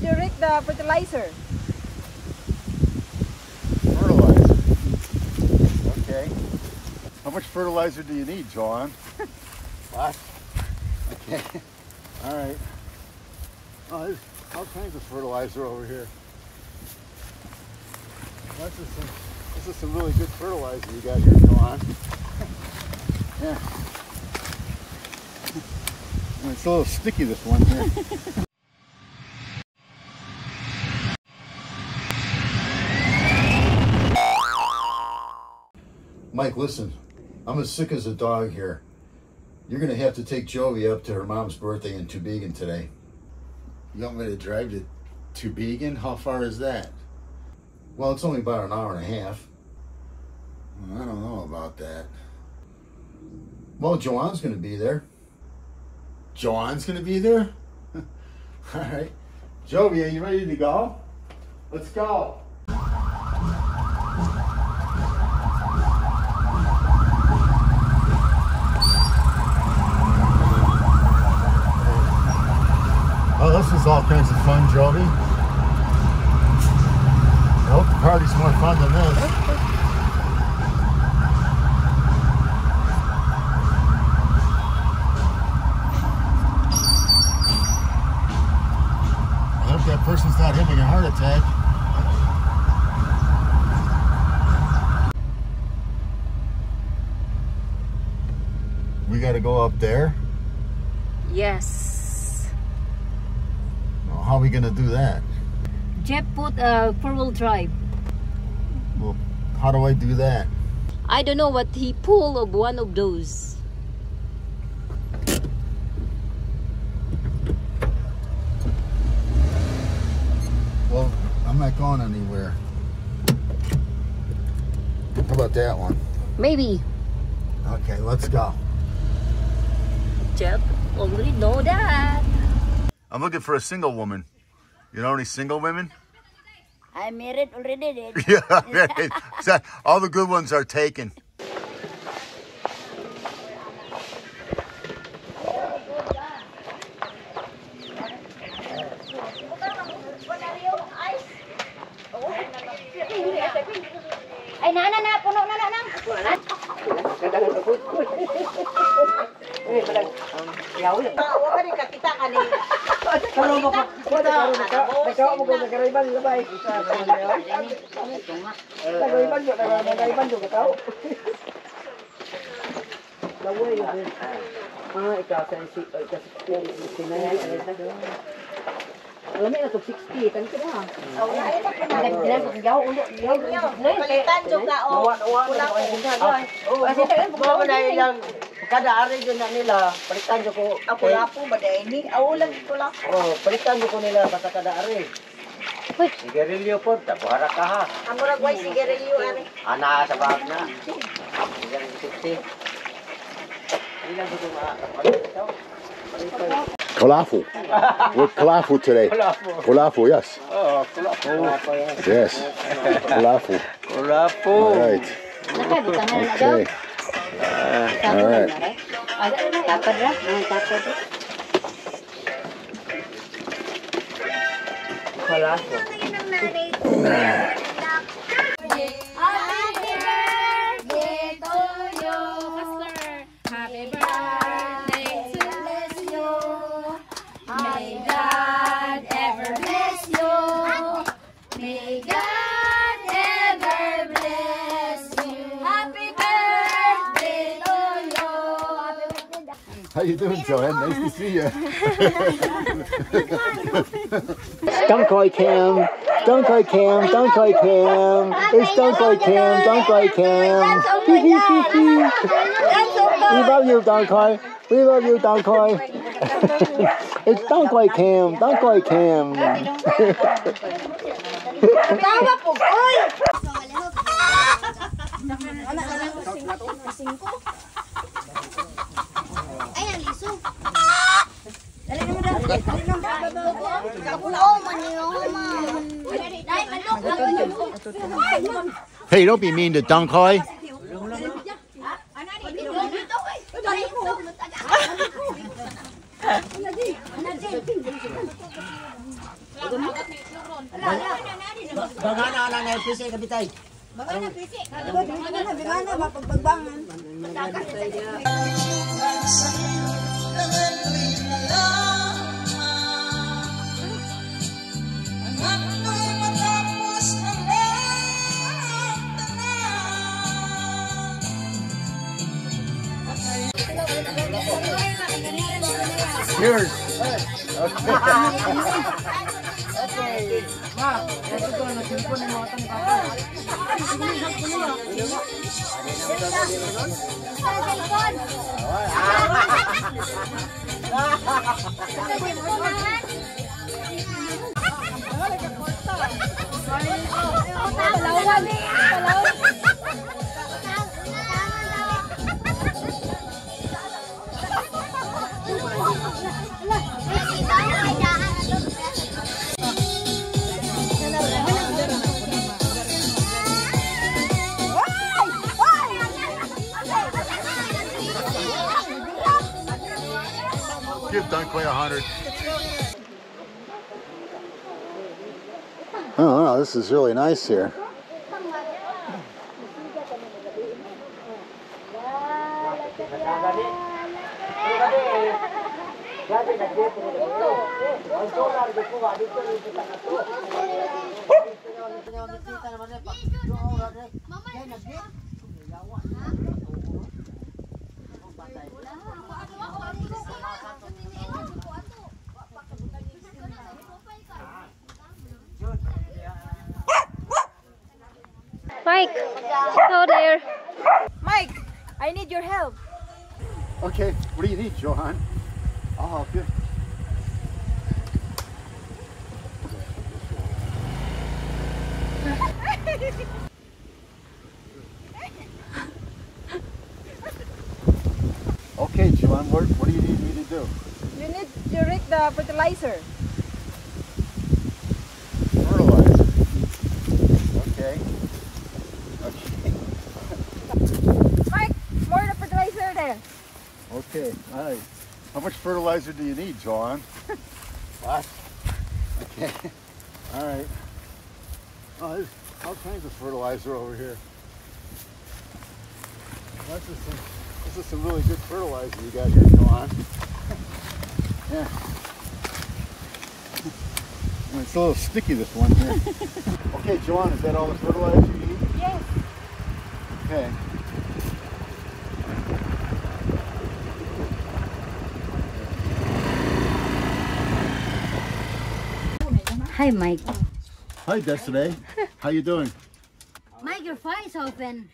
direct the fertilizer. Fertilizer. Okay. How much fertilizer do you need, John? what? Okay. All right. Oh, there's all kinds of fertilizer over here. This is some, this is some really good fertilizer you got here, John. yeah. It's a little sticky, this one here. Mike, listen. I'm as sick as a dog here. You're going to have to take Juvy up to her mom's birthday in Tubigon today. You want me to drive to Tubigon? How far is that? Well, it's only about an hour and a half. I don't know about that. Well, Joanne's going to be there. Joanne's going to be there? All right. Juvy, are you ready to go? Let's go. This is all kinds of fun, Juvy. I hope the party's more fun than this. I hope that person's not having a heart attack. We got to go up there. Yes. How are we going to do that? Jeff put a four-wheel drive. Well, how do I do that? I don't know what he pulled of one of those. Well, I'm not going anywhere. How about that one? Maybe. Okay, let's go. Jeff already know that. I'm looking for a single woman. You know any single women? I married already. Did. yeah, all the good ones are taken. Yaw lang. Huwag ka rin kakita ka rin. Karo mo ka. Wala ka rin ka. Nagkawa mo ko nagarayban labay. Nagarayban yun. Nagarayban yun ka Ah, ikaw sa si sinay. Alam mo na to 60, tanto na. Oh, na ito pa na. Dinan ko gaw o. Wala na kada ari dyan na nila, palitan nyo ko. Ako lapo ba dahil ni? Ako lang ko lapo. Oh, palitan nyo ko nila basta kada ari. Sigarilyo po, tabuhara ka ha. Ra gway sigarilyo ari. Ana sa bag na. Sigarilyo 60. Ilan ko ito mga Kalafu. We're Kalafu today. Kalafu, yes. Oh, kulapo. Yes. Kalafu. Kulapo. All right. Okay. Ah, Uh, all right. Colasso. How you doing, Joanne? Nice to see you. Don't cry Cam. Don't cry Cam. Don't cry Cam. It's don't cry Cam. Don't cry Cam. we love you, don't cry. We love you, don't cry. it's don't cry Cam. Don't cry Cam. Hey, don't be mean to Dunkhoy. Bagaimana anak naik PC ke Bitai? Bagaimana PC? Bagaimana bagaimana mapagbangan? Bagaimana Cheers! Okay. Okay. Ma, ito ko na simpo ni Mata ni Papa. Dalawa niya! A hundred. Oh, wow, this is really nice here. Mike, hello there. Mike, I need your help. Okay, what do you need, Johan? I'll help you. Okay, Johan, what, what do you need me to do? You need to rig the fertilizer. Fertilizer. Okay. Okay. Mike, more the fertilizer there. Okay, all right. How much fertilizer do you need, John? what? Okay. All right. Oh, there's all kinds of fertilizer over here. This is some, this is some really good fertilizer you got here, John. yeah. It's a little sticky, this one here. okay, Johan, is that all the fertilizer you need? Yes. Okay. Hi, Mike. Hi, Desiree. How you doing? Mike, your fire is open.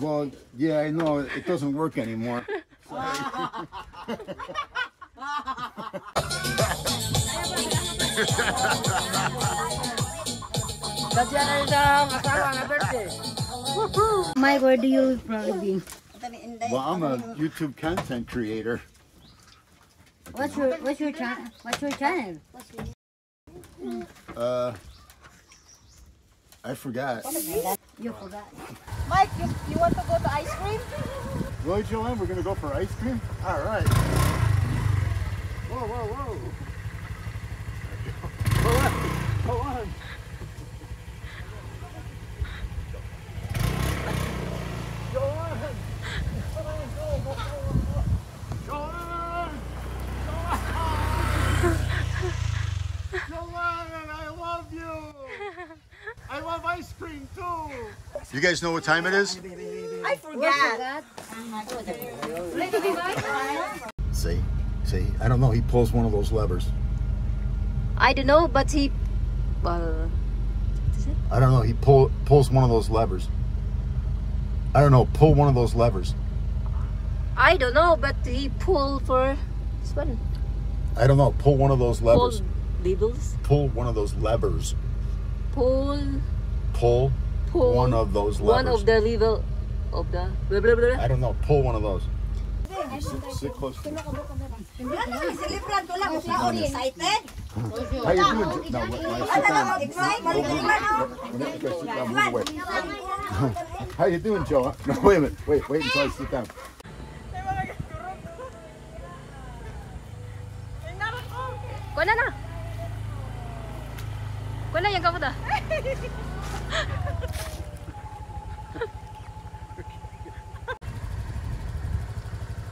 Well, yeah, I know it doesn't work anymore. Mike, where do you probably be? Well, I'm a YouTube content creator. What's your What's your channel? What's your channel? Uh, I forgot. You forgot. Mike, you, you want to go to ice cream? Really, Joanne? We're gonna go for ice cream? All right. Whoa, whoa, whoa! Hold on, hold on. Joanne! Joanne! Joanne, I love you! I love ice cream too! You guys know what time it is? I forgot. See, see, I don't know. He pulls one of those levers. I don't know, but he. Well, I don't know. He pull pulls one of those levers. I don't know. Pull one of those levers. I don't know, but he pull for this one. I don't know. Pull one of those levers. Pull labels. Pull one of those levers. Pull. Pull Pull one of those levers. One of the level of the blah blah blah. I don't know. Pull one of those. Sit, sit close to me. Celebrate ko lang. Ako excited. How you doing? No, away. How you doing, Joe? No, wait a minute. Wait, wait until I sit down.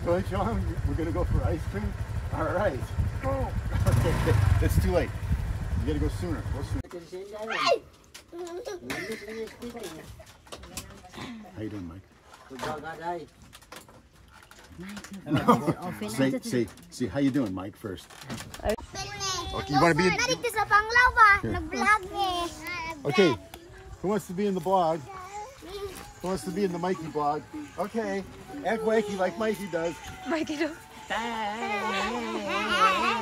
Go ahead, Sean. We're gonna go for ice cream. All right. Okay, it's too late. You gotta go sooner. Go sooner. How you doing, Mike? Say, say, say, how you doing, Mike? First. Okay, you want to be? Narito sa Panglao ba? Nag-vlog eh. Okay. Who wants to be in the blog? Who wants to be in the Mikey blog? Okay. Act wacky like Mikey does. Mikey do. Ah,